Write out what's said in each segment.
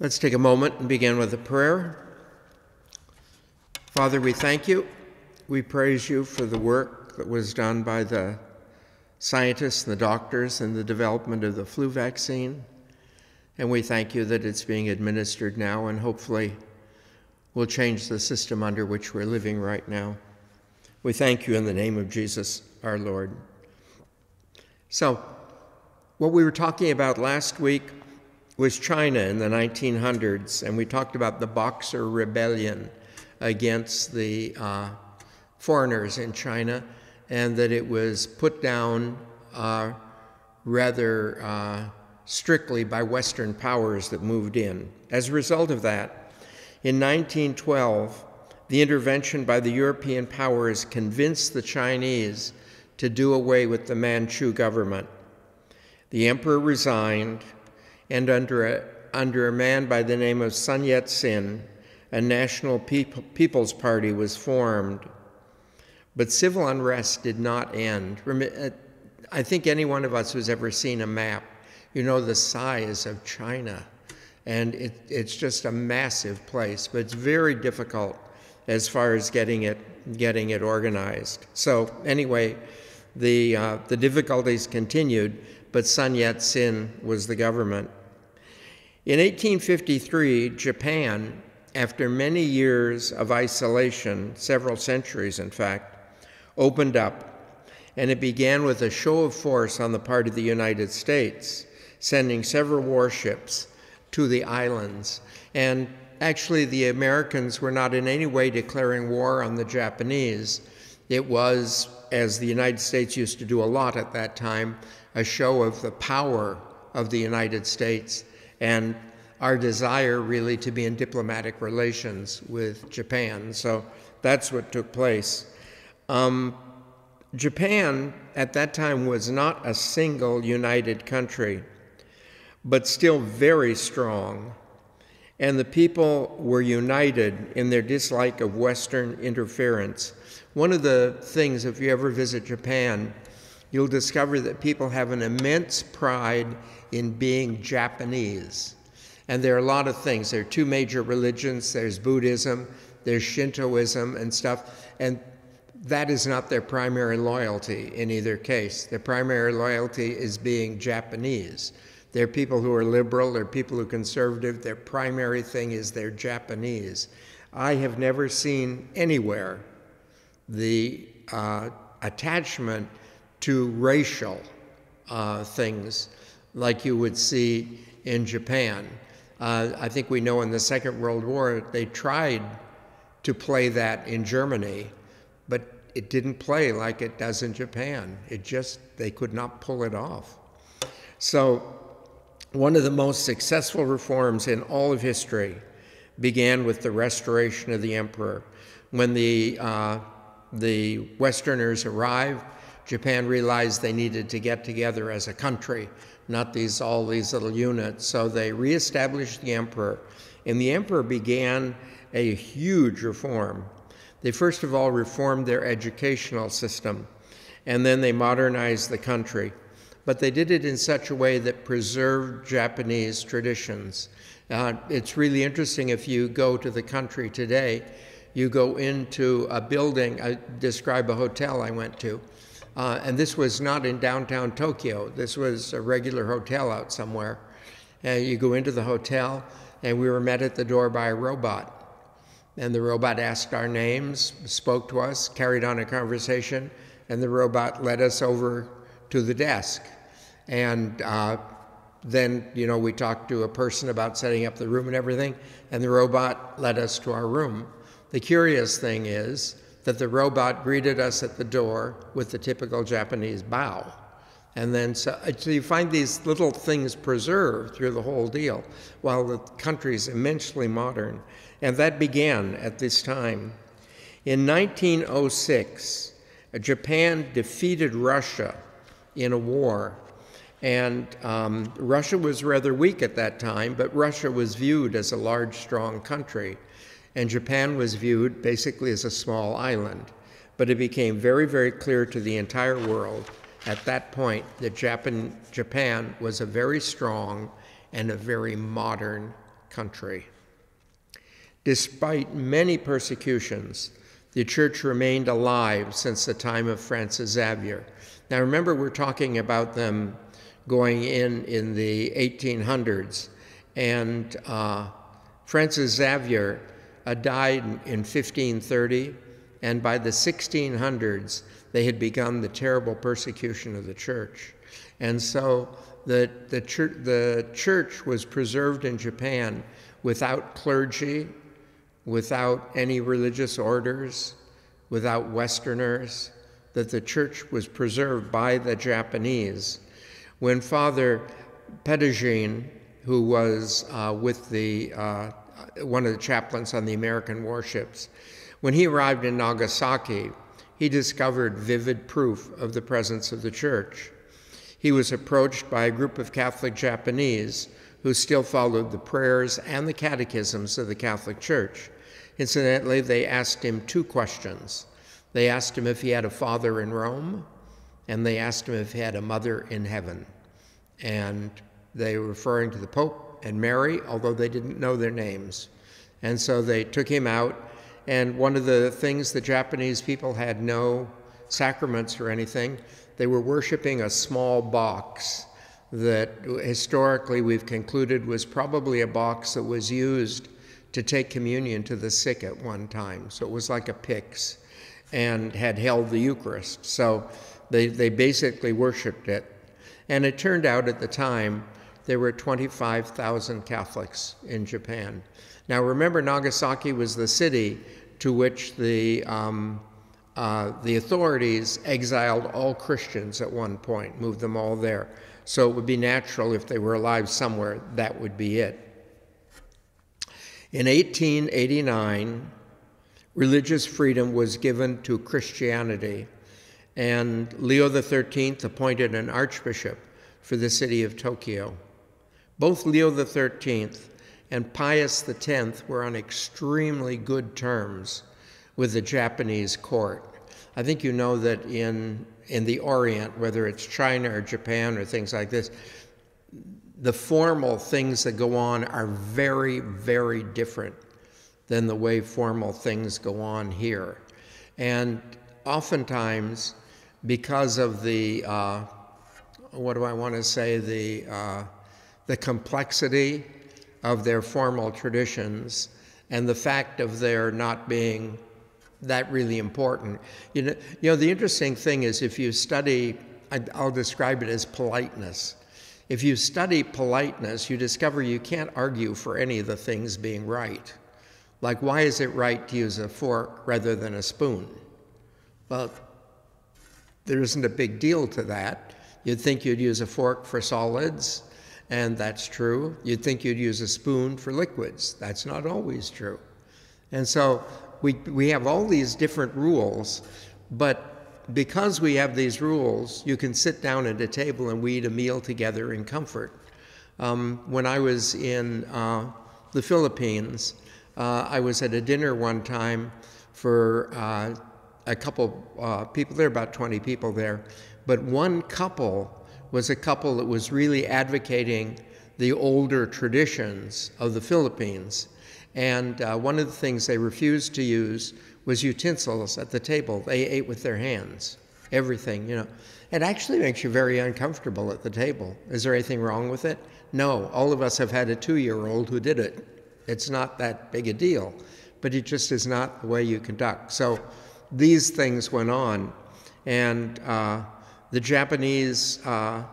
Let's take a moment and begin with a prayer. Father, we thank you. We praise you for the work that was done by the scientists and the doctors in the development of the flu vaccine. And we thank you that it's being administered now and hopefully will change the system under which we're living right now. We thank you in the name of Jesus, our Lord. So, what we were talking about last week was China in the 1900s, and we talked about the Boxer Rebellion against the uh, foreigners in China, and that it was put down uh, rather uh, strictly by Western powers that moved in. As a result of that, in 1912, the intervention by the European powers convinced the Chinese to do away with the Manchu government. The emperor resigned, and under a, under a man by the name of Sun Yat sen, a National People, People's Party was formed. But civil unrest did not end. Uh, I think any one of us who's ever seen a map, you know the size of China. And it, it's just a massive place, but it's very difficult as far as getting it, getting it organized. So, anyway, the, uh, the difficulties continued, but Sun Yat sen was the government. In 1853, Japan after many years of isolation, several centuries in fact, opened up, and it began with a show of force on the part of the United States, sending several warships to the islands. And actually, the Americans were not in any way declaring war on the Japanese. It was, as the United States used to do a lot at that time, a show of the power of the United States and our desire really to be in diplomatic relations with Japan. So that's what took place. Um, Japan at that time was not a single united country, but still very strong. And the people were united in their dislike of Western interference. One of the things, if you ever visit Japan, you'll discover that people have an immense pride in being Japanese. And there are a lot of things. There are two major religions there's Buddhism, there's Shintoism and stuff. And that is not their primary loyalty in either case. Their primary loyalty is being Japanese. There are people who are liberal, there are people who are conservative. Their primary thing is they're Japanese. I have never seen anywhere the uh, attachment to racial uh, things like you would see in Japan. Uh, I think we know in the Second World War they tried to play that in Germany, but it didn't play like it does in Japan. It just, they could not pull it off. So, one of the most successful reforms in all of history began with the restoration of the emperor. When the, uh, the Westerners arrived, Japan realized they needed to get together as a country not these all these little units. So they reestablished the emperor, and the emperor began a huge reform. They first of all reformed their educational system, and then they modernized the country. But they did it in such a way that preserved Japanese traditions. Uh, it's really interesting if you go to the country today, you go into a building, I describe a hotel I went to, uh, and this was not in downtown Tokyo. This was a regular hotel out somewhere. And you go into the hotel, and we were met at the door by a robot. And the robot asked our names, spoke to us, carried on a conversation, and the robot led us over to the desk. And uh, then, you know, we talked to a person about setting up the room and everything, and the robot led us to our room. The curious thing is, that the robot greeted us at the door with the typical Japanese bow. And then, so, so, you find these little things preserved through the whole deal, while the country is immensely modern. And that began at this time. In 1906, Japan defeated Russia in a war. And um, Russia was rather weak at that time, but Russia was viewed as a large, strong country and Japan was viewed basically as a small island. But it became very, very clear to the entire world at that point that Japan, Japan was a very strong and a very modern country. Despite many persecutions, the church remained alive since the time of Francis Xavier. Now remember, we're talking about them going in in the 1800s, and uh, Francis Xavier died in 1530, and by the 1600s, they had begun the terrible persecution of the church. And so the, the, church, the church was preserved in Japan without clergy, without any religious orders, without Westerners, that the church was preserved by the Japanese. When Father Petitjean, who was uh, with the, uh, one of the chaplains on the American warships, when he arrived in Nagasaki, he discovered vivid proof of the presence of the church. He was approached by a group of Catholic Japanese who still followed the prayers and the catechisms of the Catholic Church. Incidentally, they asked him two questions. They asked him if he had a father in Rome, and they asked him if he had a mother in heaven. And they were referring to the Pope and Mary, although they didn't know their names. And so they took him out, and one of the things the Japanese people had no sacraments or anything, they were worshiping a small box that historically we've concluded was probably a box that was used to take communion to the sick at one time. So it was like a pyx and had held the Eucharist. So they, they basically worshiped it. And it turned out at the time there were 25,000 Catholics in Japan. Now remember, Nagasaki was the city to which the, um, uh, the authorities exiled all Christians at one point, moved them all there. So it would be natural if they were alive somewhere, that would be it. In 1889, religious freedom was given to Christianity, and Leo XIII appointed an archbishop for the city of Tokyo. Both Leo XIII and Pius X were on extremely good terms with the Japanese court. I think you know that in, in the Orient, whether it's China or Japan or things like this, the formal things that go on are very, very different than the way formal things go on here. And oftentimes, because of the, uh, what do I want to say, the, uh, the complexity of their formal traditions and the fact of their not being that really important. You know, you know the interesting thing is if you study, I'll describe it as politeness. If you study politeness, you discover you can't argue for any of the things being right. Like, why is it right to use a fork rather than a spoon? Well, there isn't a big deal to that. You'd think you'd use a fork for solids, and that's true. You'd think you'd use a spoon for liquids. That's not always true. And so we, we have all these different rules, but because we have these rules, you can sit down at a table and we eat a meal together in comfort. Um, when I was in uh, the Philippines, uh, I was at a dinner one time for uh, a couple uh, people, there were about 20 people there, but one couple was a couple that was really advocating the older traditions of the Philippines. And uh, one of the things they refused to use was utensils at the table. They ate with their hands, everything, you know. It actually makes you very uncomfortable at the table. Is there anything wrong with it? No. All of us have had a two year old who did it. It's not that big a deal, but it just is not the way you conduct. So these things went on, and uh, the Japanese, uh,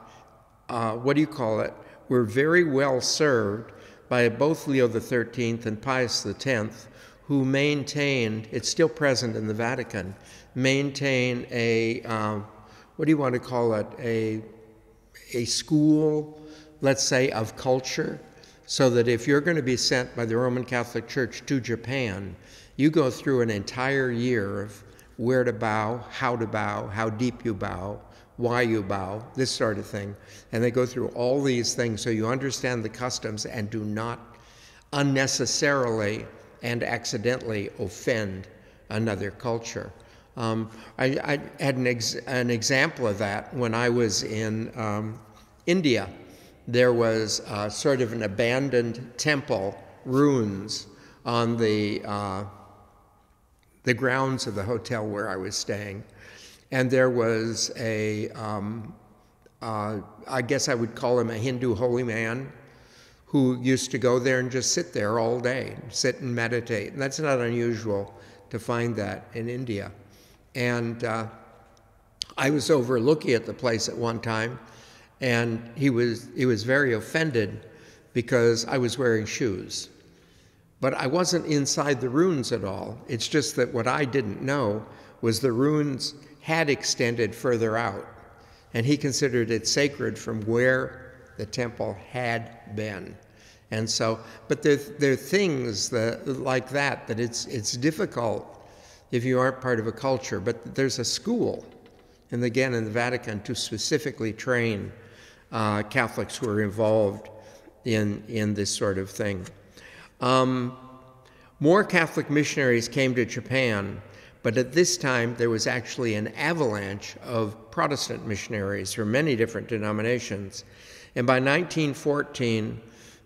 uh, what do you call it, were very well served by both Leo XIII and Pius X who maintained, it's still present in the Vatican, maintain a, um, what do you want to call it, a, a school, let's say, of culture, so that if you're going to be sent by the Roman Catholic Church to Japan, you go through an entire year of where to bow, how to bow, how deep you bow, why you bow, this sort of thing. And they go through all these things so you understand the customs and do not unnecessarily and accidentally offend another culture. Um, I, I, had an, ex an, example of that when I was in um, India. There was sort of an abandoned temple ruins on the, uh, the grounds of the hotel where I was staying. And there was a, um, uh, I guess I would call him a Hindu holy man who used to go there and just sit there all day, sit and meditate. And that's not unusual to find that in India. And uh, I was over looking at the place at one time, and he was, he was very offended because I was wearing shoes. But I wasn't inside the ruins at all. It's just that what I didn't know was the ruins had extended further out, and he considered it sacred from where the temple had been. And so, but there, there are things that, like that that it's, it's difficult if you aren't part of a culture. But there's a school, and again in the Vatican, to specifically train uh, Catholics who are involved in, in this sort of thing. Um, more Catholic missionaries came to Japan, but at this time there was actually an avalanche of Protestant missionaries from many different denominations. And by 1914,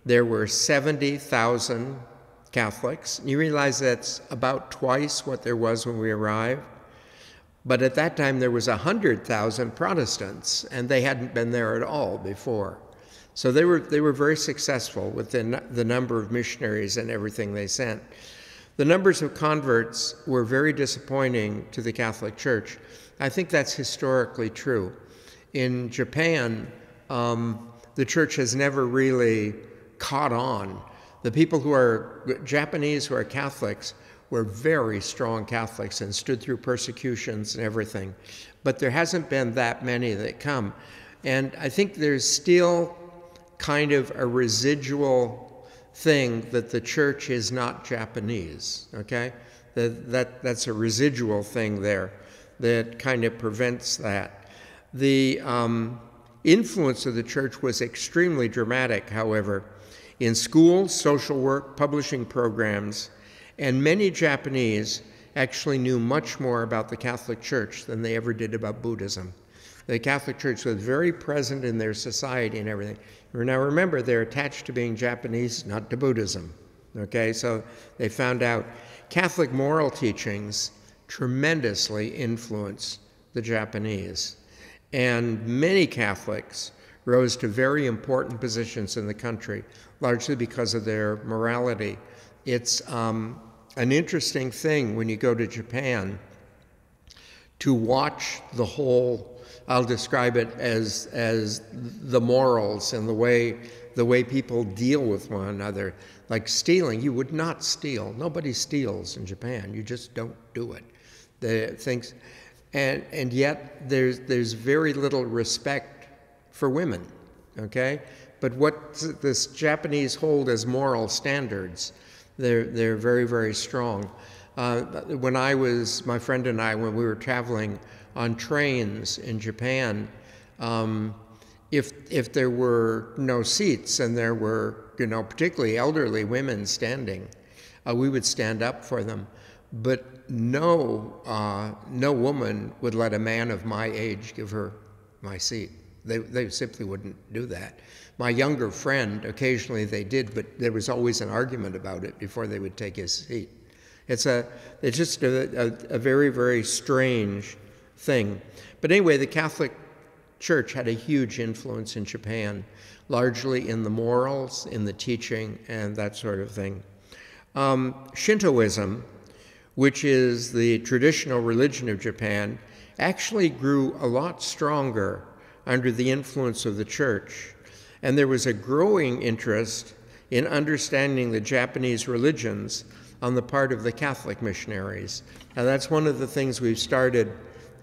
there were 70,000 Catholics. You realize that's about twice what there was when we arrived. But at that time, there was 100,000 Protestants, and they hadn't been there at all before. So they were, they were very successful with the, the number of missionaries and everything they sent. The numbers of converts were very disappointing to the Catholic Church. I think that's historically true. In Japan, um, the church has never really caught on. The people who are Japanese who are Catholics were very strong Catholics and stood through persecutions and everything. But there hasn't been that many that come. And I think there's still kind of a residual thing that the church is not Japanese, okay? That, that, that's a residual thing there that kind of prevents that. The um, influence of the church was extremely dramatic, however in schools, social work, publishing programs, and many Japanese actually knew much more about the Catholic Church than they ever did about Buddhism. The Catholic Church was very present in their society and everything. Now remember, they're attached to being Japanese, not to Buddhism. Okay, so they found out Catholic moral teachings tremendously influence the Japanese. And many Catholics rose to very important positions in the country, largely because of their morality. It's um, an interesting thing when you go to Japan to watch the whole. I'll describe it as as the morals and the way the way people deal with one another. Like stealing, you would not steal. Nobody steals in Japan. You just don't do it. The things, and and yet there's there's very little respect for women. Okay, but what this Japanese hold as moral standards, they're, they're very, very strong. Uh, when I was, my friend and I, when we were traveling on trains in Japan, um, if, if there were no seats and there were, you know, particularly elderly women standing, uh, we would stand up for them. But no, uh, no woman would let a man of my age give her my seat. They, they simply wouldn't do that. My younger friend, occasionally they did, but there was always an argument about it before they would take his seat. It's, a, it's just a, a, a very, very strange thing. But anyway, the Catholic Church had a huge influence in Japan, largely in the morals, in the teaching, and that sort of thing. Um, Shintoism, which is the traditional religion of Japan, actually grew a lot stronger under the influence of the church and there was a growing interest in understanding the Japanese religions on the part of the Catholic missionaries. And that's one of the things we've started,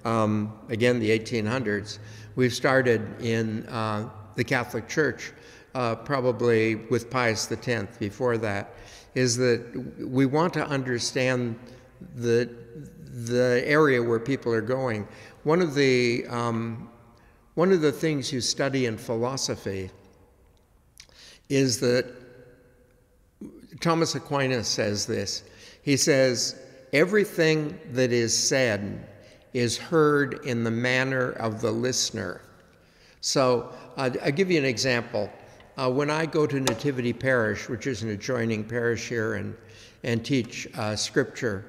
um, again, the 1800s. We've started in uh, the Catholic Church, uh, probably with Pius X before that, is that we want to understand the, the area where people are going. One of the, um, one of the things you study in philosophy is that Thomas Aquinas says this. He says, Everything that is said is heard in the manner of the listener. So uh, I'll give you an example. uh, when I go to Nativity Parish, which is an adjoining parish here, and, and teach uh, scripture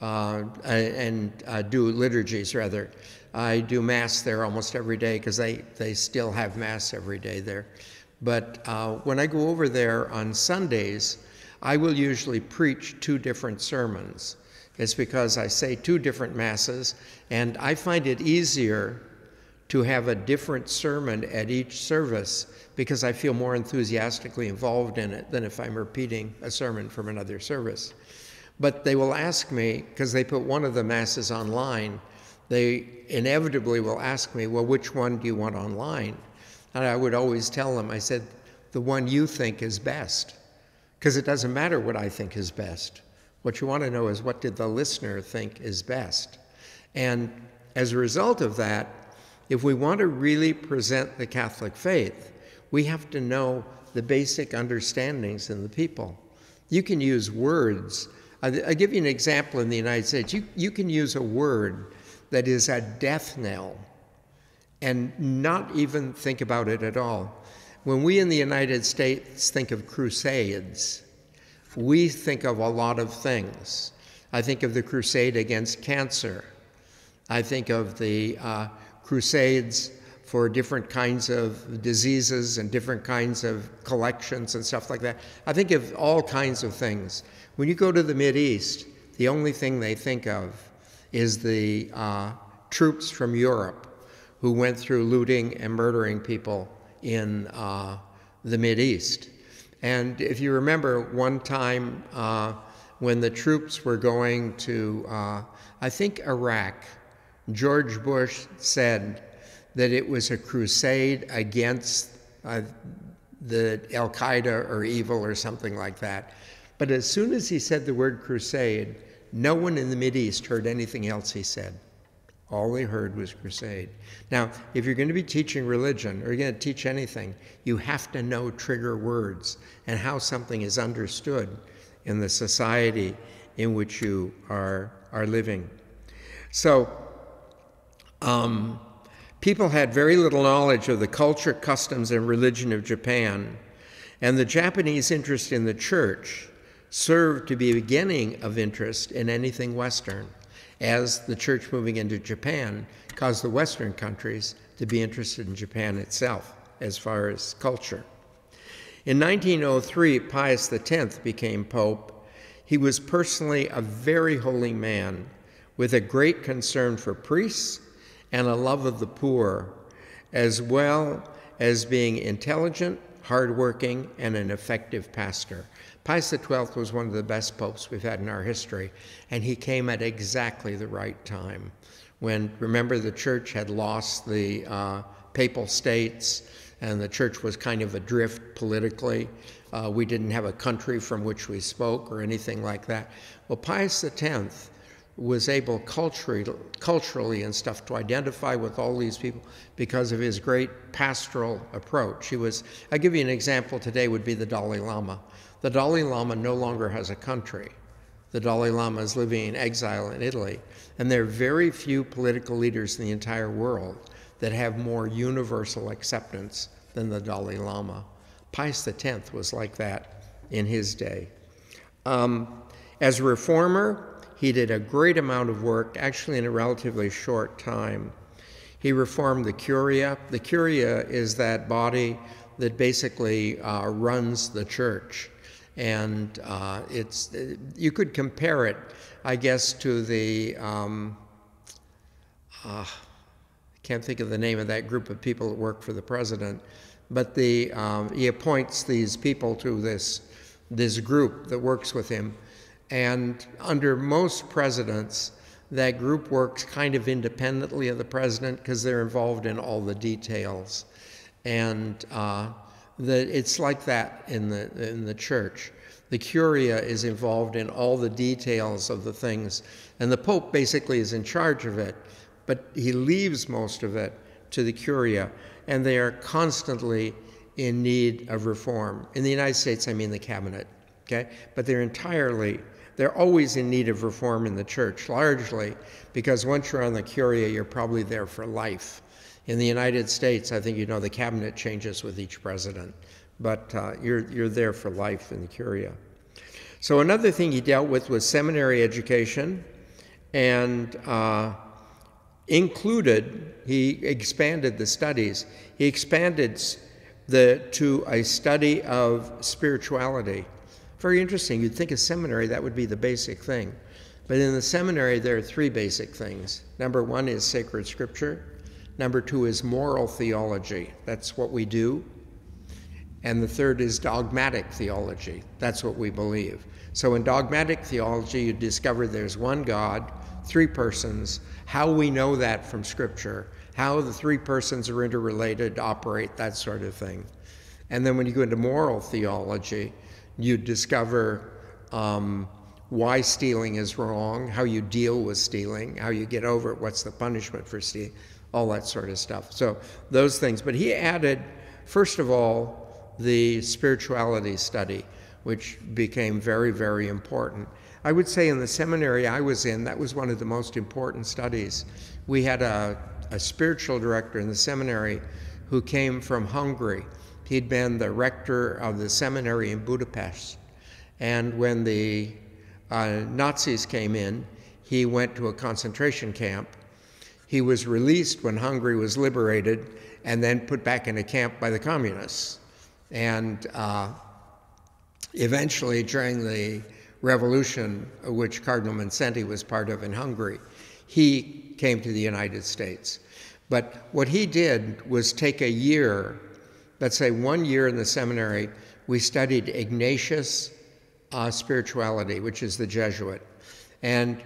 uh, and uh, do liturgies, rather, I do Mass there almost every day because they, they still have Mass every day there. But uh, when I go over there on Sundays, I will usually preach two different sermons. It's because I say two different Masses, and I find it easier to have a different sermon at each service because I feel more enthusiastically involved in it than if I'm repeating a sermon from another service. But they will ask me, because they put one of the Masses online, they inevitably will ask me, Well, which one do you want online? And I would always tell them, I said, The one you think is best. Because it doesn't matter what I think is best. What you want to know is what did the listener think is best? And as a result of that, if we want to really present the Catholic faith, we have to know the basic understandings in the people. You can use words. I'll give you an example in the United States. You, you can use a word that is a death knell and not even think about it at all. When we in the United States think of crusades, we think of a lot of things. I think of the crusade against cancer. I think of the uh, crusades for different kinds of diseases and different kinds of collections and stuff like that. I think of all kinds of things. When you go to the East, the only thing they think of is the uh, troops from Europe who went through looting and murdering people in uh, the East. And if you remember one time uh, when the troops were going to, uh, I think, Iraq, George Bush said that it was a crusade against uh, the Al Qaeda or evil or something like that. But as soon as he said the word crusade, no one in the East heard anything else he said. All they heard was crusade. Now, if you're going to be teaching religion or you're going to teach anything, you have to know trigger words and how something is understood in the society in which you are, are living. So, um, people had very little knowledge of the culture, customs, and religion of Japan, and the Japanese interest in the church served to be a beginning of interest in anything Western as the church moving into Japan caused the Western countries to be interested in Japan itself as far as culture. In 1903, Pius X became Pope. He was personally a very holy man with a great concern for priests and a love of the poor, as well as being intelligent, hardworking, and an effective pastor. Pius XII was one of the best popes we've had in our history, and he came at exactly the right time. When, remember, the church had lost the uh, papal states, and the church was kind of adrift politically. Uh, we didn't have a country from which we spoke or anything like that. Well, Pius X was able culturally, culturally and stuff to identify with all these people because of his great pastoral approach. He was, I'll give you an example today would be the Dalai Lama. The Dalai Lama no longer has a country. The Dalai Lama is living in exile in Italy. And there are very few political leaders in the entire world that have more universal acceptance than the Dalai Lama. Pius X was like that in his day. Um, as a reformer, he did a great amount of work, actually in a relatively short time. He reformed the Curia. The Curia is that body that basically uh, runs the church and uh, it's you could compare it, I guess, to the um, uh, can't think of the name of that group of people that work for the president, but the um, he appoints these people to this this group that works with him, and under most presidents. That group works kind of independently of the president because they're involved in all the details. And uh, that it's like that in the in the church. The curia is involved in all the details of the things, and the pope basically is in charge of it, but he leaves most of it to the curia, and they are constantly in need of reform. In the United States, I mean the cabinet, okay? But they're entirely they're always in need of reform in the church, largely because once you're on the curia, you're probably there for life. In the United States, I think you know the cabinet changes with each president. but uh, you're, you're there for life in the Curia. So another thing he dealt with was seminary education, and uh, included, he expanded the studies. He expanded the, to a study of spirituality. Very interesting. You'd think a seminary, that would be the basic thing. But in the seminary, there are three basic things. Number one is sacred scripture. Number two is moral theology. That's what we do. And the third is dogmatic theology. That's what we believe. So in dogmatic theology, you discover there's one God, three persons, how we know that from Scripture, how the three persons are interrelated, operate, that sort of thing. And then when you go into moral theology, you discover um, why stealing is wrong, how you deal with stealing, how you get over it, what's the punishment for stealing, all that sort of stuff. So those things. But he added, first of all, the spirituality study, which became very, very important. I would say in the seminary I was in, that was one of the most important studies. We had a, a spiritual director in the seminary who came from Hungary. He'd been the rector of the seminary in Budapest. And when the uh, Nazis came in, he went to a concentration camp. He was released when Hungary was liberated and then put back in a camp by the communists. And uh, eventually, during the revolution, which Cardinal Mindszenty was part of in Hungary, he came to the United States. But what he did was take a year, let's say one year in the seminary, we studied Ignatius uh, spirituality, which is the Jesuit. And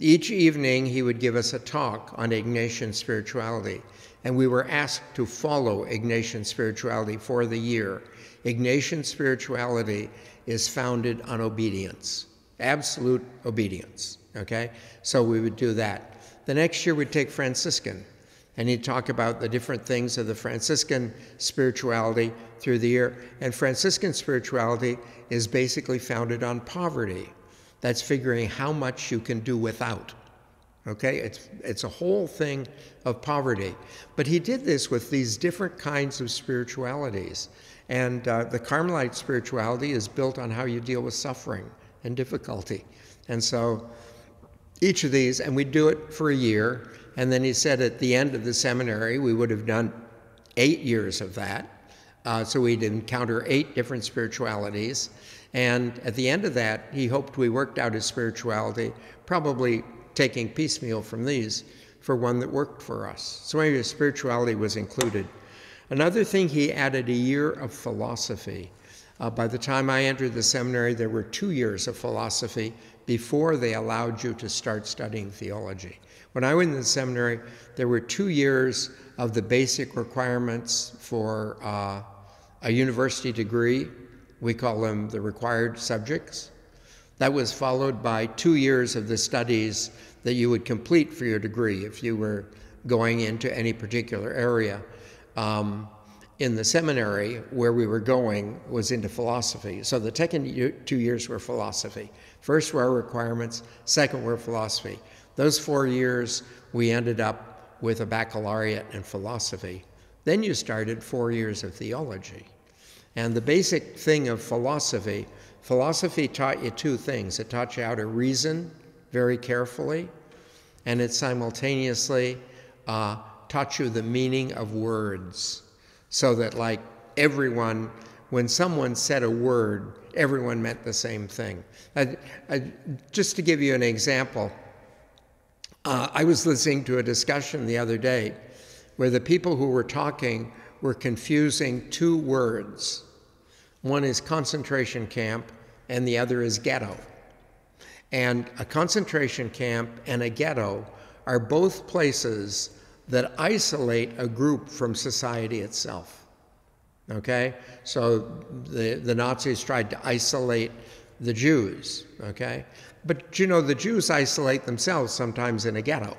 each evening he would give us a talk on Ignatian spirituality and we were asked to follow Ignatian spirituality for the year. Ignatian spirituality is founded on obedience, absolute obedience. Okay? So we would do that. The next year we'd take Franciscan, and he'd talk about the different things of the Franciscan spirituality through the year. And Franciscan spirituality is basically founded on poverty. That's figuring how much you can do without. Okay, it's, it's a whole thing of poverty. But he did this with these different kinds of spiritualities. And uh, the Carmelite spirituality is built on how you deal with suffering and difficulty. And so each of these, and we do it for a year. And then he said at the end of the seminary, we would have done eight years of that. Uh, so we'd encounter eight different spiritualities. And at the end of that, he hoped we worked out his spirituality probably taking piecemeal from these for one that worked for us. So anyway, spirituality was included. Another thing, he added a year of philosophy. Uh, by the time I entered the seminary, there were two years of philosophy before they allowed you to start studying theology. When I went to the seminary, there were two years of the basic requirements for uh, a university degree. We call them the required subjects. That was followed by two years of the studies that you would complete for your degree if you were going into any particular area. Um, in the seminary, where we were going was into philosophy. So the second two years were philosophy. First were our requirements, second were philosophy. Those four years, we ended up with a baccalaureate in philosophy. Then you started four years of theology. And the basic thing of philosophy Philosophy taught you two things it taught you how to reason very carefully, and it simultaneously uh, taught you the meaning of words. So that, like, everyone, when someone said a word, everyone meant the same thing. I, I, just to give you an example, uh, I was listening to a discussion the other day where the people who were talking were confusing two words. One is concentration camp, and the other is ghetto. And a concentration camp and a ghetto are both places that isolate a group from society itself. Okay? So the, the Nazis tried to isolate the Jews. Okay? But you know, the Jews isolate themselves sometimes in a ghetto.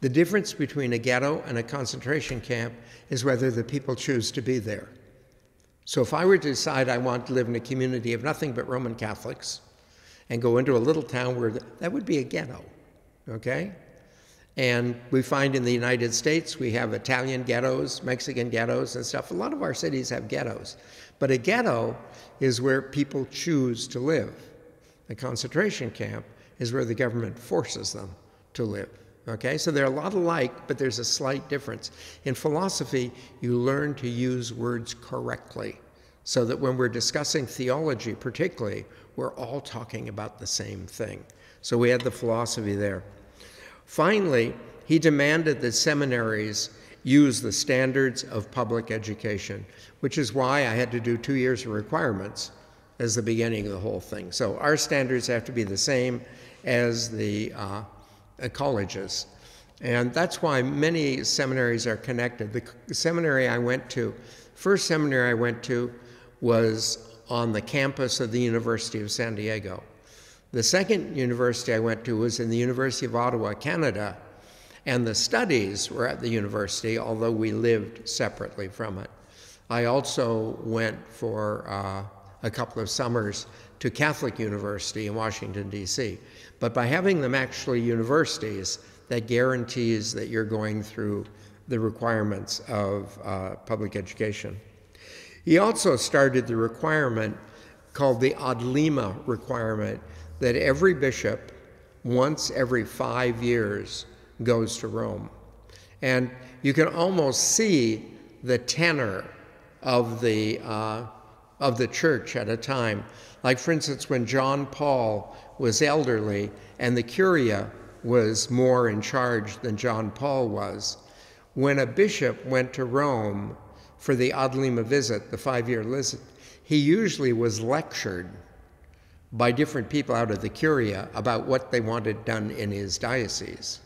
The difference between a ghetto and a concentration camp is whether the people choose to be there. So if I were to decide I want to live in a community of nothing but Roman Catholics and go into a little town where that would be a ghetto, okay? And we find in the United States we have Italian ghettos, Mexican ghettos, and stuff. A lot of our cities have ghettos. But a ghetto is where people choose to live. A concentration camp is where the government forces them to live. Okay, so they're a lot alike, but there's a slight difference. In philosophy, you learn to use words correctly so that when we're discussing theology, particularly, we're all talking about the same thing. So we had the philosophy there. Finally, he demanded that seminaries use the standards of public education, which is why I had to do two years of requirements as the beginning of the whole thing. So our standards have to be the same as the uh, colleges. And that's why many seminaries are connected. The seminary I went to, first seminary I went to was on the campus of the University of San Diego. The second university I went to was in the University of Ottawa, Canada, and the studies were at the university, although we lived separately from it. I also went for uh, a couple of summers to Catholic University in Washington, D.C. But by having them actually universities, that guarantees that you're going through the requirements of uh, public education. He also started the requirement called the ad limina requirement that every bishop, once every five years, goes to Rome. And you can almost see the tenor of the, uh, of the church at a time. Like, for instance, when John Paul was elderly and the Curia was more in charge than John Paul was, when a bishop went to Rome for the Ad Limina visit, the five year visit, he usually was lectured by different people out of the Curia about what they wanted done in his diocese.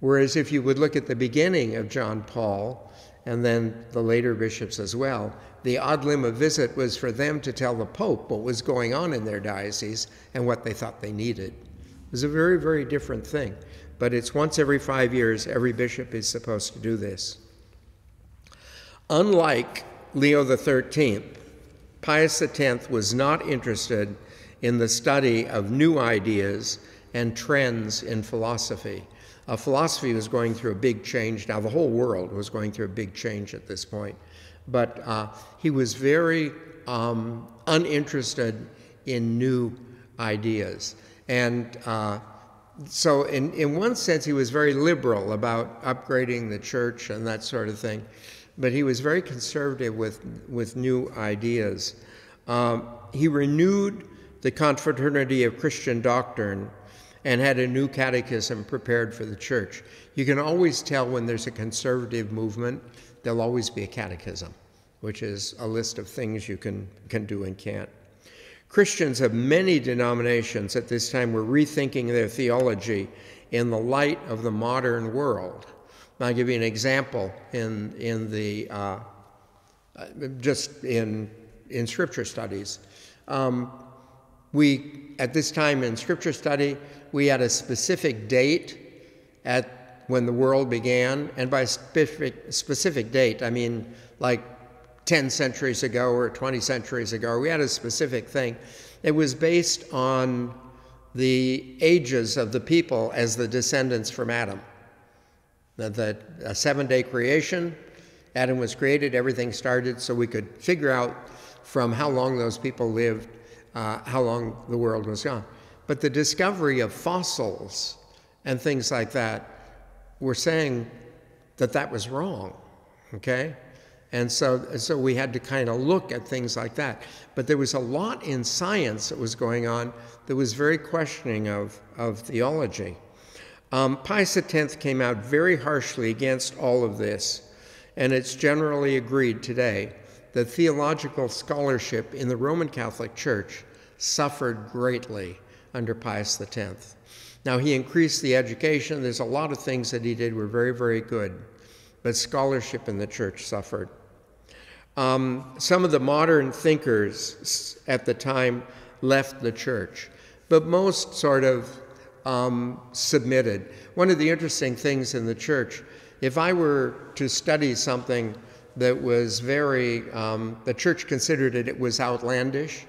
Whereas if you would look at the beginning of John Paul, and then the later bishops as well, the ad limina visit was for them to tell the Pope what was going on in their diocese and what they thought they needed. It was a very, very different thing. But it's once every five years, every bishop is supposed to do this. Unlike Leo XIII, Pius X was not interested in the study of new ideas and trends in philosophy. Uh, philosophy was going through a big change. Now, the whole world was going through a big change at this point. But uh, he was very um, uninterested in new ideas. And uh, so, in, in one sense, he was very liberal about upgrading the church and that sort of thing. But he was very conservative with, with new ideas. Um, he renewed the confraternity of Christian doctrine and had a new catechism prepared for the church. You can always tell when there's a conservative movement, there'll always be a catechism, which is a list of things you can, can do and can't. Christians of many denominations at this time were rethinking their theology in the light of the modern world. I'll give you an example in, in the, uh, just in, in scripture studies. Um, we, at this time in scripture study, we had a specific date at when the world began, and by specific, specific date, I mean like 10 centuries ago or 20 centuries ago. We had a specific thing. It was based on the ages of the people as the descendants from Adam. The, a seven day creation, Adam was created, everything started, so we could figure out from how long those people lived, uh, how long the world was gone. But the discovery of fossils and things like that were saying that that was wrong, okay? And so, so we had to kind of look at things like that. But there was a lot in science that was going on that was very questioning of, of theology. Um, Pius X came out very harshly against all of this, and it's generally agreed today that theological scholarship in the Roman Catholic Church suffered greatly under Pius X. Now, he increased the education. There's a lot of things that he did were very, very good, but scholarship in the church suffered. Um, some of the modern thinkers at the time left the church, but most sort of um, submitted. One of the interesting things in the church, if I were to study something that was very, um, the church considered it, it was outlandish,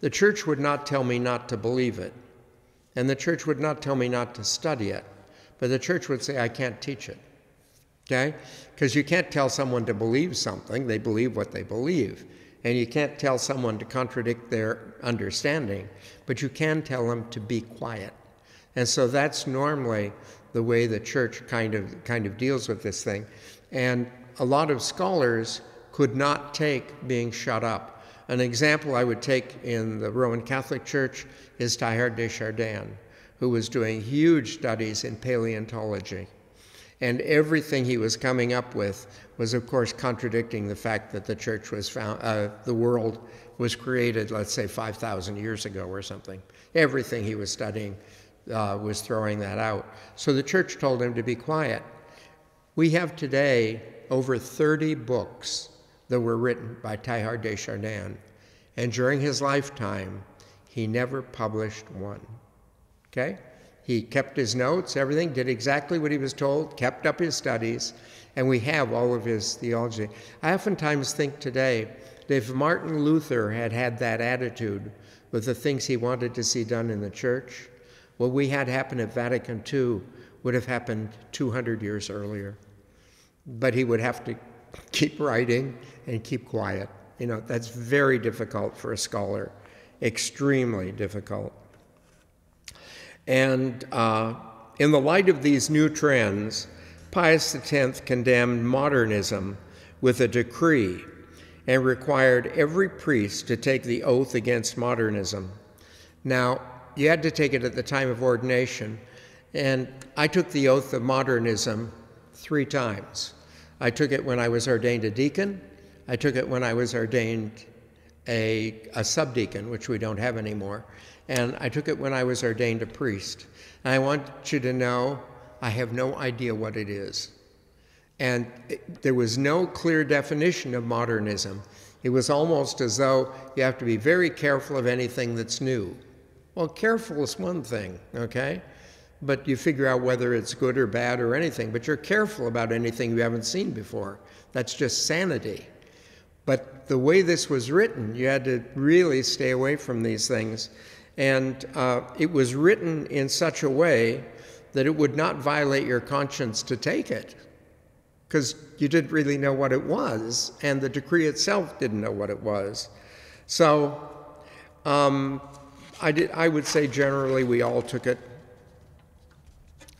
the church would not tell me not to believe it, and the church would not tell me not to study it, but the church would say, I can't teach it. Okay? Because you can't tell someone to believe something, they believe what they believe. And you can't tell someone to contradict their understanding, but you can tell them to be quiet. And so that's normally the way the church kind of kind of deals with this thing. And a lot of scholars could not take being shut up. An example I would take in the Roman Catholic Church is Teilhard de Chardin, who was doing huge studies in paleontology. And everything he was coming up with was, of course, contradicting the fact that the church was found, uh, the world was created, let's say, 5,000 years ago or something. Everything he was studying uh, was throwing that out. So the church told him to be quiet. We have today over 30 books that were written by Teilhard de Chardin, and during his lifetime, he never published one. Okay? He kept his notes, everything, did exactly what he was told, kept up his studies, and we have all of his theology. I oftentimes think today that if Martin Luther had had that attitude with the things he wanted to see done in the church, what we had happen at Vatican II would have happened 200 years earlier. But he would have to keep writing and keep quiet. You know, that's very difficult for a scholar, extremely difficult. And uh, in the light of these new trends, Pius X condemned modernism with a decree and required every priest to take the oath against modernism. Now, you had to take it at the time of ordination, and I took the oath of modernism three times. I took it when I was ordained a deacon, I took it when I was ordained a, a subdeacon, which we don't have anymore, and I took it when I was ordained a priest. And I want you to know I have no idea what it is. And it, there was no clear definition of modernism. It was almost as though you have to be very careful of anything that's new. Well, careful is one thing, okay? But you figure out whether it's good or bad or anything. But you're careful about anything you haven't seen before. That's just sanity. But the way this was written, you had to really stay away from these things and uh, it was written in such a way that it would not violate your conscience to take it, because you didn't really know what it was, and the decree itself didn't know what it was. So um, I, did, I would say generally we all took it,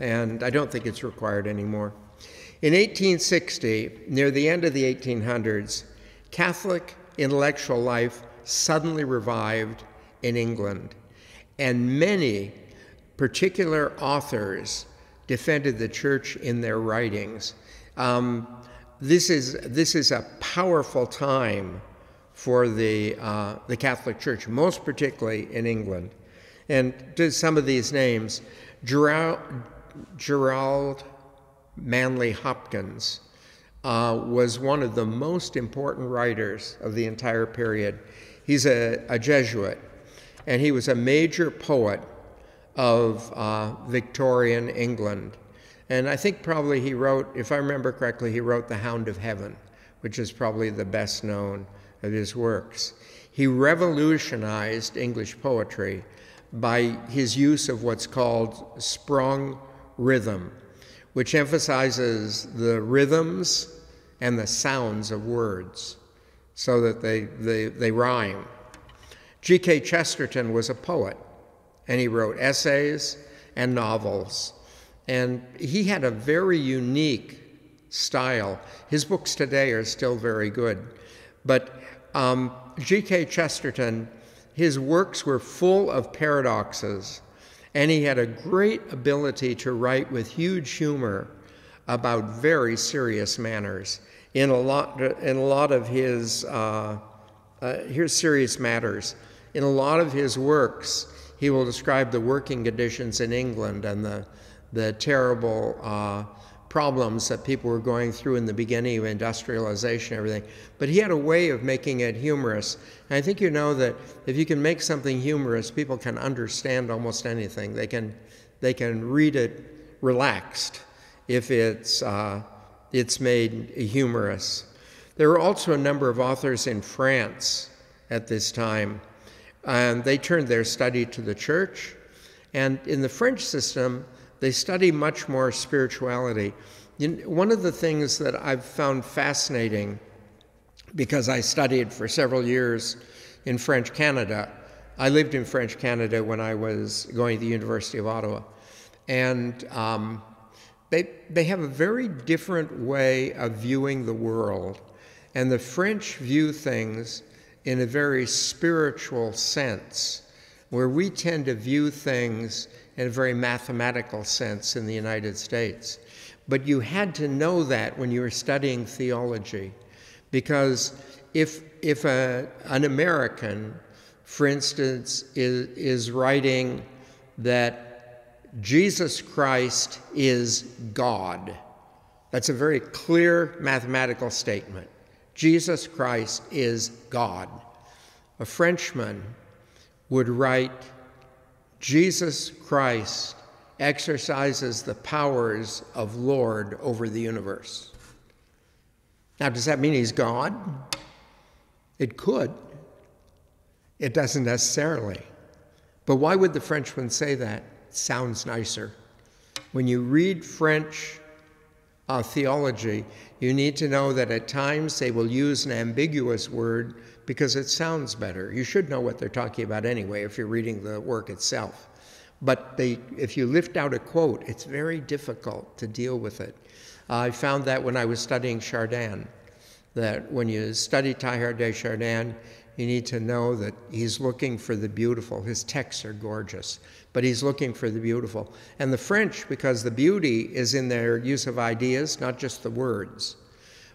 and I don't think it's required anymore. In 1860, near the end of the 1800s, Catholic intellectual life suddenly revived in England and many particular authors defended the church in their writings. Um, this, is, this is a powerful time for the, uh, the Catholic Church, most particularly in England. And to some of these names, Gerald, Gerald Manley Hopkins uh, was one of the most important writers of the entire period. He's a, a Jesuit and he was a major poet of uh, Victorian England. And I think probably he wrote, if I remember correctly, he wrote The Hound of Heaven, which is probably the best known of his works. He revolutionized English poetry by his use of what's called sprung rhythm, which emphasizes the rhythms and the sounds of words so that they, they, they rhyme. G.K. Chesterton was a poet, and he wrote essays and novels. And he had a very unique style. His books today are still very good. But um, G.K. Chesterton, his works were full of paradoxes, and he had a great ability to write with huge humor about very serious manners. In a lot, in a lot of his, uh, uh, here's serious matters. In a lot of his works, he will describe the working conditions in England and the, the terrible uh, problems that people were going through in the beginning of industrialization and everything. But he had a way of making it humorous. And I think you know that if you can make something humorous, people can understand almost anything. They can, they can read it relaxed if it's, uh, it's made humorous. There were also a number of authors in France at this time and they turned their study to the church. And in the French system, they study much more spirituality. One of the things that I've found fascinating, because I studied for several years in French Canada, I lived in French Canada when I was going to the University of Ottawa. And um, they, they have a very different way of viewing the world. And the French view things in a very spiritual sense, where we tend to view things in a very mathematical sense in the United States. But you had to know that when you were studying theology, because if, if a, an American, for instance, is, is writing that Jesus Christ is God. That's a very clear mathematical statement. Jesus Christ is God. A Frenchman would write, Jesus Christ exercises the powers of Lord over the universe. Now, does that mean he's God? It could. It doesn't necessarily. But why would the Frenchman say that? sounds nicer. When you read French uh, theology, you need to know that at times they will use an ambiguous word because it sounds better. You should know what they're talking about anyway if you're reading the work itself. But they, if you lift out a quote, it's very difficult to deal with it. Uh, I found that when I was studying Chardin, that when you study Teilhard de Chardin, you need to know that he's looking for the beautiful. His texts are gorgeous, but he's looking for the beautiful. And the French, because the beauty is in their use of ideas, not just the words.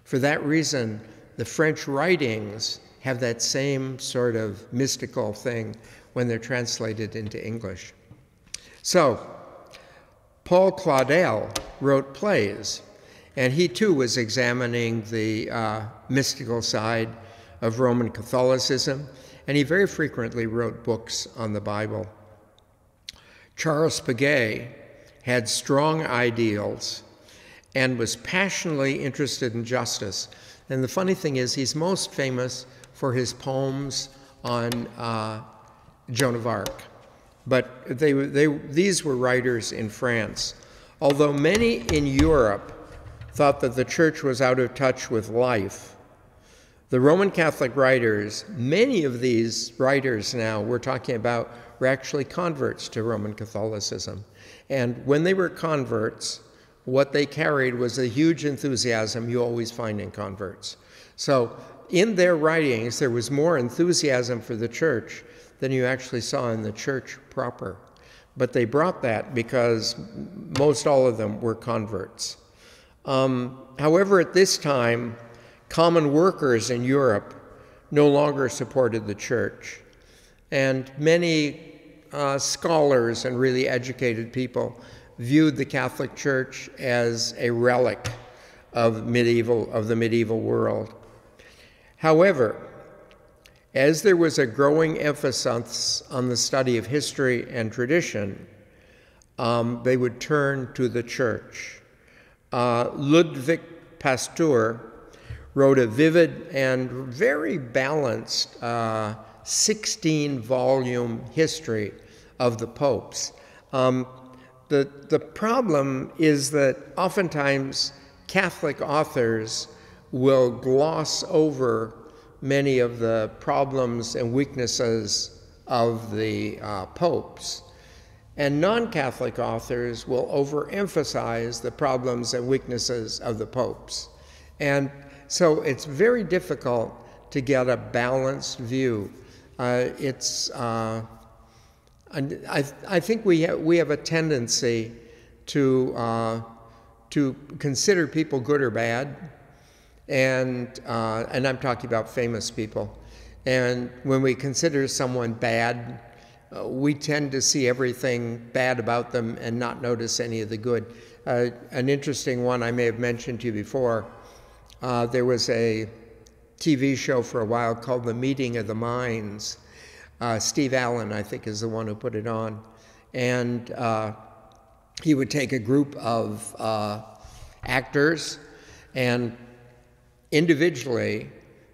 For that reason, the French writings have that same sort of mystical thing when they're translated into English. So, Paul Claudel wrote plays, and he too was examining the uh, mystical side of Roman Catholicism, and he very frequently wrote books on the Bible. Charles Péguy had strong ideals and was passionately interested in justice. And the funny thing is, he's most famous for his poems on uh, Joan of Arc. But they, they, these were writers in France. Although many in Europe thought that the church was out of touch with life, the Roman Catholic writers, many of these writers now we're talking about were actually converts to Roman Catholicism. And when they were converts, what they carried was a huge enthusiasm you always find in converts. So in their writings, there was more enthusiasm for the church than you actually saw in the church proper. But they brought that because most all of them were converts. Um, however, at this time, common workers in Europe no longer supported the church. And many uh, scholars and really educated people viewed the Catholic Church as a relic of medieval of the medieval world. However, as there was a growing emphasis on the study of history and tradition, um, they would turn to the church. Uh, Ludwig Pastor wrote a vivid and very balanced uh, 16 volume history of the popes. Um, the, the problem is that oftentimes Catholic authors will gloss over many of the problems and weaknesses of the uh, popes. And non Catholic authors will overemphasize the problems and weaknesses of the popes. And so it's very difficult to get a balanced view. Uh, it's, uh, I, I think we, ha- we have a tendency to, uh, to consider people good or bad, and, and I'm talking about famous people. And when we consider someone bad, uh, we tend to see everything bad about them and not notice any of the good. Uh, an interesting one I may have mentioned to you before uh, there was a TV show for a while called The Meeting of the Minds. Uh, Steve Allen, I think, is the one who put it on. And uh, he would take a group of uh, actors and individually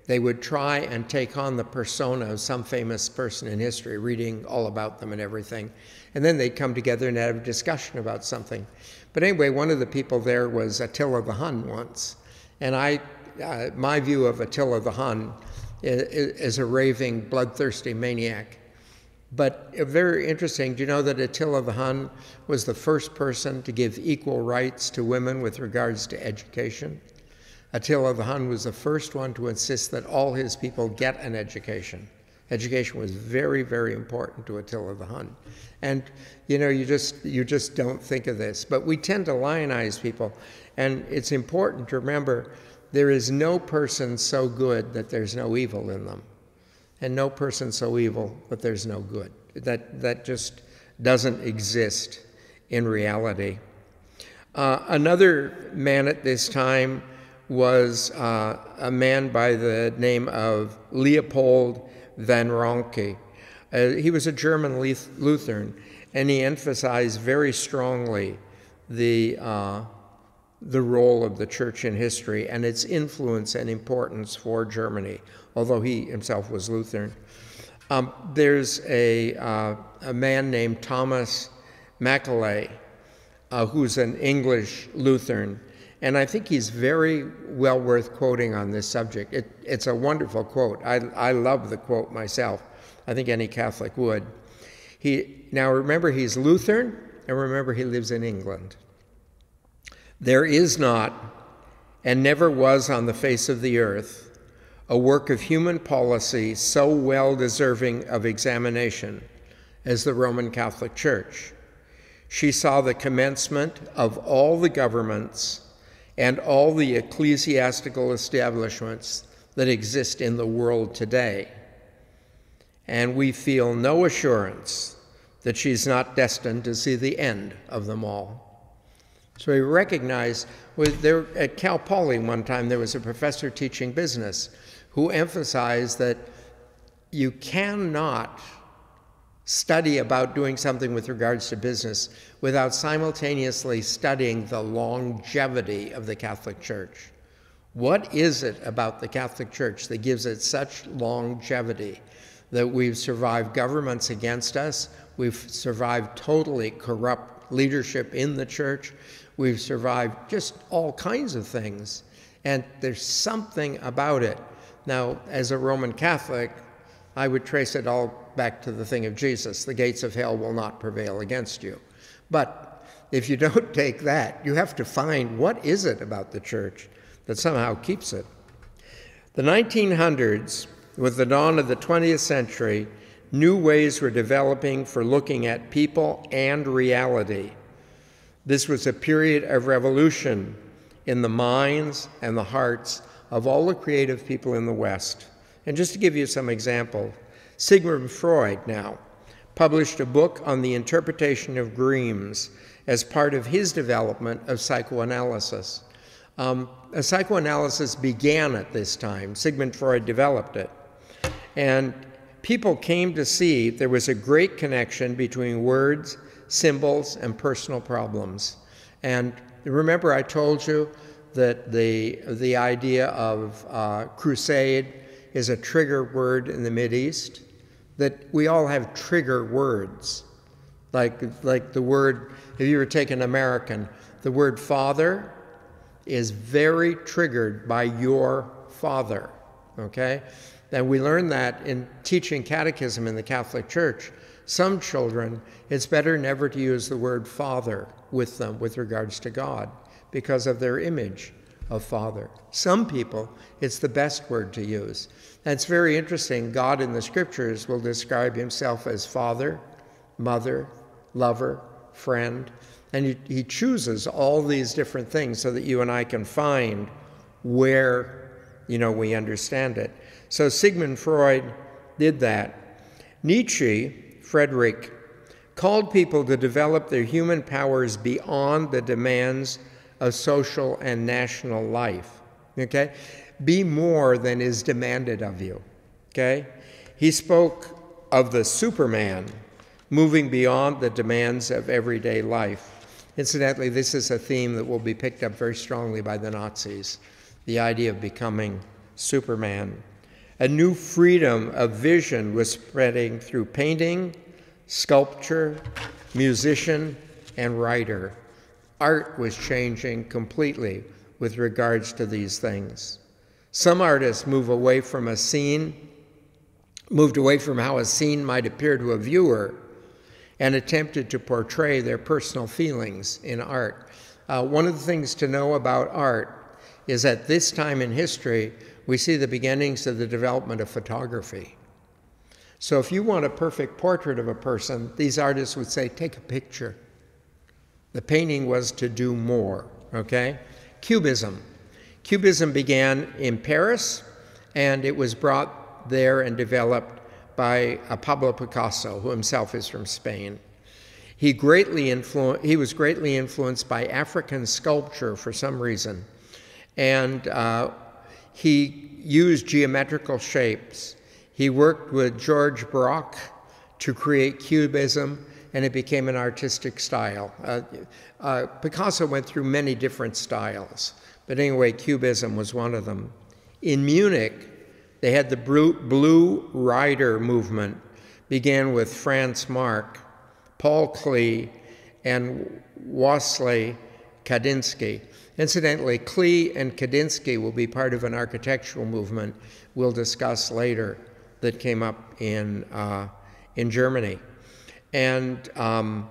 they would try and take on the persona of some famous person in history, reading all about them and everything. And then they'd come together and have a discussion about something. But anyway, one of the people there was Attila the Hun once. And I, uh, my view of Attila the Hun is, a raving, bloodthirsty maniac. But very interesting, do you know that Attila the Hun was the first person to give equal rights to women with regards to education? Attila the Hun was the first one to insist that all his people get an education. Education was very, very important to Attila the Hun. And you know, you just you just don't think of this. But we tend to lionize people. And it's important to remember there is no person so good that there's no evil in them. And no person so evil that there's no good. That that just doesn't exist in reality. Uh, another man at this time was uh, a man by the name of Leopold von Ranke. Uh, he was a German Lutheran, and he emphasized very strongly the, uh, the role of the church in history and its influence and importance for Germany, although he himself was Lutheran. Um, there's a, uh, a man named Thomas Macaulay, uh, who's an English Lutheran, and I think he's very well worth quoting on this subject. It, it's a wonderful quote. I, I love the quote myself. I think any Catholic would. He, now remember, he's Lutheran, and remember, he lives in England. There is not, and never was on the face of the earth, a work of human policy so well deserving of examination as the Roman Catholic Church. She saw the commencement of all the governments and all the ecclesiastical establishments that exist in the world today. And we feel no assurance that she's not destined to see the end of them all. So we recognize with there, at Cal Poly one time there was a professor teaching business who emphasized that you cannot study about doing something with regards to business without simultaneously studying the longevity of the Catholic Church. What is it about the Catholic Church that gives it such longevity that we've survived governments against us, we've survived totally corrupt leadership in the church, we've survived just all kinds of things, and there's something about it. Now, as a Roman Catholic, I would trace it all back to the thing of Jesus the gates of hell will not prevail against you. But if you don't take that, you have to find what is it about the church that somehow keeps it. The 1900s, with the dawn of the 20th century, new ways were developing for looking at people and reality. This was a period of revolution in the minds and the hearts of all the creative people in the West. And just to give you some example, Sigmund Freud now published a book on the interpretation of dreams as part of his development of psychoanalysis. Um, psychoanalysis began at this time. Sigmund Freud developed it. And people came to see there was a great connection between words, symbols, and personal problems. And remember, I told you that the, the idea of uh, crusade is a trigger word in the East that we all have trigger words. Like, like the word, if you were taking American, the word father is very triggered by your father, okay? And we learn that in teaching catechism in the Catholic Church. Some children, it's better never to use the word father with them with regards to God because of their image of father. Some people, it's the best word to use. And it's very interesting. God in the scriptures will describe himself as father, mother, lover, friend. And he, he chooses all these different things so that you and I can find where, you know, we understand it. So Sigmund Freud did that. Nietzsche, Frederick, called people to develop their human powers beyond the demands of social and national life. Okay? be more than is demanded of you. Okay? He spoke of the Superman moving beyond the demands of everyday life. Incidentally, this is a theme that will be picked up very strongly by the Nazis the idea of becoming Superman. A new freedom of vision was spreading through painting, sculpture, musician, and writer. Art was changing completely with regards to these things. Some artists move away from a scene, moved away from how a scene might appear to a viewer, and attempted to portray their personal feelings in art. Uh, one of the things to know about art is at this time in history, we see the beginnings of the development of photography. So if you want a perfect portrait of a person, these artists would say, take a picture. The painting was to do more, okay? Cubism. Cubism began in Paris, and it was brought there and developed by uh, Pablo Picasso, who himself is from Spain. He, greatly influ- he was greatly influenced by African sculpture for some reason, and uh, he used geometrical shapes. He worked with George Braque to create Cubism, and it became an artistic style. Uh, uh, Picasso went through many different styles, but anyway, Cubism was one of them. In Munich, they had the Blue Rider movement, began with Franz Marc, Paul Klee, and Wassily Kandinsky. Incidentally, Klee and Kandinsky will be part of an architectural movement we'll discuss later that came up in, uh, in Germany. And um,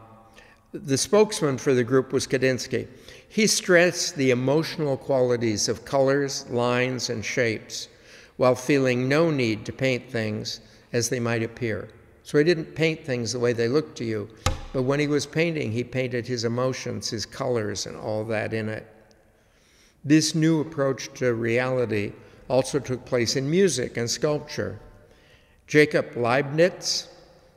the spokesman for the group was Kandinsky. He stressed the emotional qualities of colors, lines, and shapes while feeling no need to paint things as they might appear. So he didn't paint things the way they looked to you, but when he was painting, he painted his emotions, his colors, and all that in it. This new approach to reality also took place in music and sculpture. Jacob Leibniz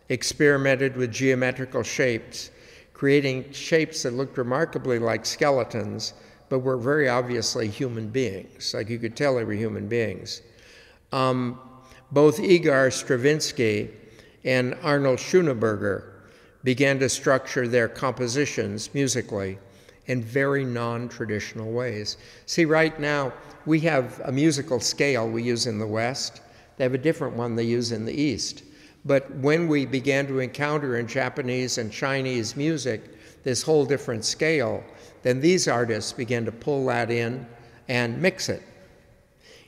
experimented with geometrical shapes, creating shapes that looked remarkably like skeletons, but were very obviously human beings. Like you could tell they were human beings. Um, both Igor Stravinsky and Arnold Schoenberger began to structure their compositions musically in very non traditional ways. See, right now, we have a musical scale we use in the West, they have a different one they use in the East. But when we began to encounter in Japanese and Chinese music this whole different scale, then these artists began to pull that in and mix it.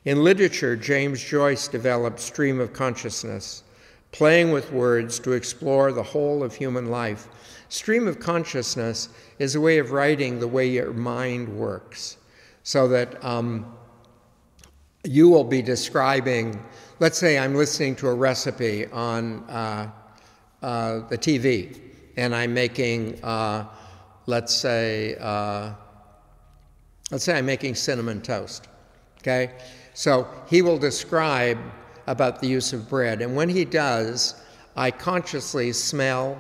In literature, James Joyce developed stream of consciousness, playing with words to explore the whole of human life. Stream of consciousness is a way of writing the way your mind works, so that um, you will be describing, let's say I'm listening to a recipe on uh, uh, the TV, and I'm making, uh, let's say, uh, let's say I'm making cinnamon toast, okay? So he will describe about the use of bread. And when he does, I consciously smell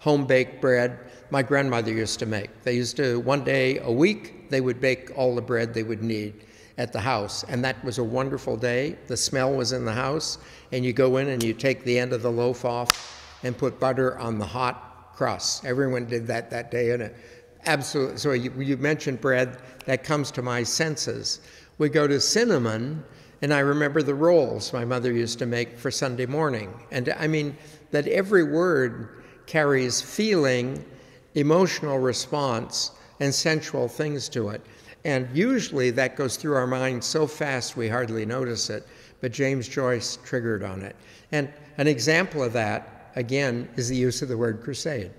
home baked bread my grandmother used to make. They used to, one day a week, they would bake all the bread they would need at the house. And that was a wonderful day. The smell was in the house, and you go in and you take the end of the loaf off and put butter on the hot crust. Everyone did that that day, and it absolutely. So you, you mentioned bread, that comes to my senses we go to cinnamon, and I remember the rolls my mother used to make for Sunday morning. And I mean, that every word carries feeling, emotional response, and sensual things to it. And usually that goes through our mind so fast we hardly notice it, but James Joyce triggered on it. And an example of that, again, is the use of the word crusade,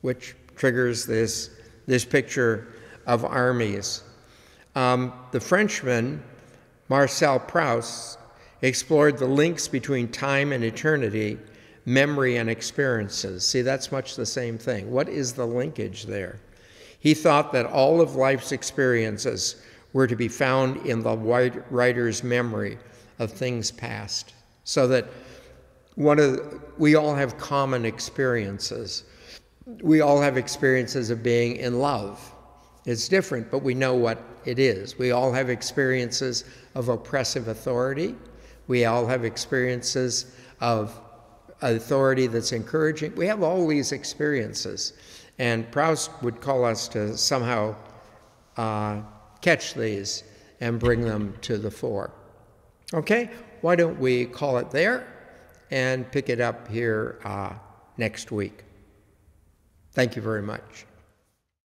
which triggers this, this picture of armies um, the Frenchman Marcel Proust explored the links between time and eternity, memory and experiences. See, that's much the same thing. What is the linkage there? He thought that all of life's experiences were to be found in the writer's memory of things past, so that one of we all have common experiences. We all have experiences of being in love. It's different, but we know what it is. We all have experiences of oppressive authority. We all have experiences of authority that's encouraging. We have all these experiences. And Proust would call us to somehow uh, catch these and bring them to the fore. Okay, why don't we call it there and pick it up here uh, next week? Thank you very much.